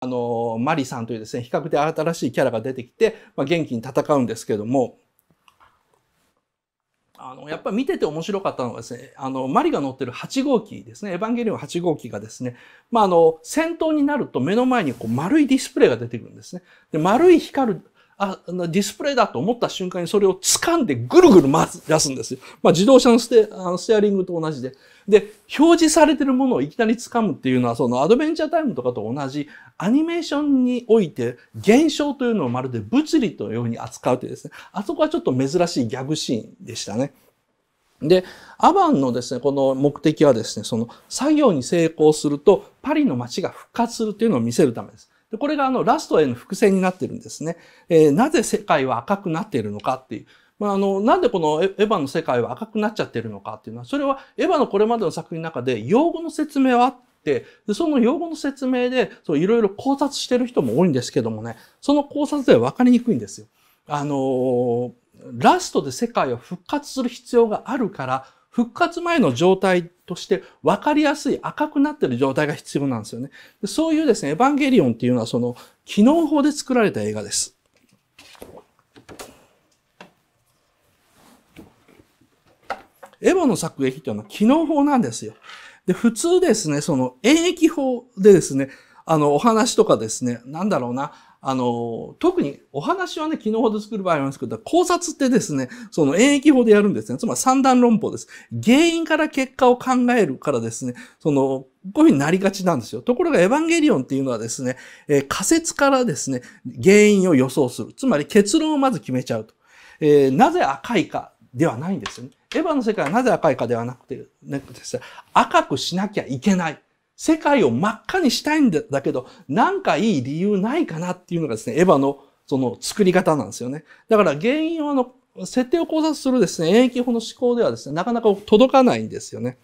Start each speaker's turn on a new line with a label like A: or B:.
A: あの、マリさんというですね、比較的新しいキャラが出てきて、まあ、元気に戦うんですけども、あの、やっぱり見てて面白かったのはですね、あの、マリが乗ってる8号機ですね、エヴァンゲリオン8号機がですね、まあ、あの、戦闘になると目の前にこう丸いディスプレイが出てくるんですね。で、丸い光るあの、ディスプレイだと思った瞬間にそれを掴んでぐるぐる回すんですよ。まあ自動車のステあのステアリングと同じで。で、表示されてるものをいきなり掴むっていうのは、そのアドベンチャータイムとかと同じアニメーションにおいて現象というのをまるで物理というように扱うというですね、あそこはちょっと珍しいギャグシーンでしたね。で、アバンのですね、この目的はですね、その作業に成功するとパリの街が復活するというのを見せるためです。でこれがあのラストへの伏線になってるんですね。えー、なぜ世界は赤くなっているのかっていう。まあ、あの、なんでこのエヴァの世界は赤くなっちゃってるのかっていうのは、それはエヴァのこれまでの作品の中で用語の説明はあって、でその用語の説明で、そういろいろ考察してる人も多いんですけどもね、その考察では分かりにくいんですよ。あのラストで世界を復活する必要があるから、復活前の状態として分かりやすい赤くなってる状態が必要なんですよね。そういうですね、エヴァンゲリオンっていうのはその機能法で作られた映画です。エヴァの作劇っていうのは機能法なんですよ。で、普通ですね、その演疫法でですね、あの、お話とかですね、なんだろうな、あの、特にお話はね、昨日ほど作る場合ありますけど、考察ってですね、その演疫法でやるんですね。つまり三段論法です。原因から結果を考えるからですね、その、こういうふうになりがちなんですよ。ところが、エヴァンゲリオンっていうのはですね、えー、仮説からですね、原因を予想する。つまり結論をまず決めちゃうと。えー、なぜ赤いかではないんですよね。エヴァの世界はなぜ赤いかではなくて、ね、赤くしなきゃいけない。世界を真っ赤にしたいんだけど、なんかいい理由ないかなっていうのがですね、エヴァのその作り方なんですよね。だから原因はあの、設定を考察するですね、演疫法の思考ではですね、なかなか届かないんですよね。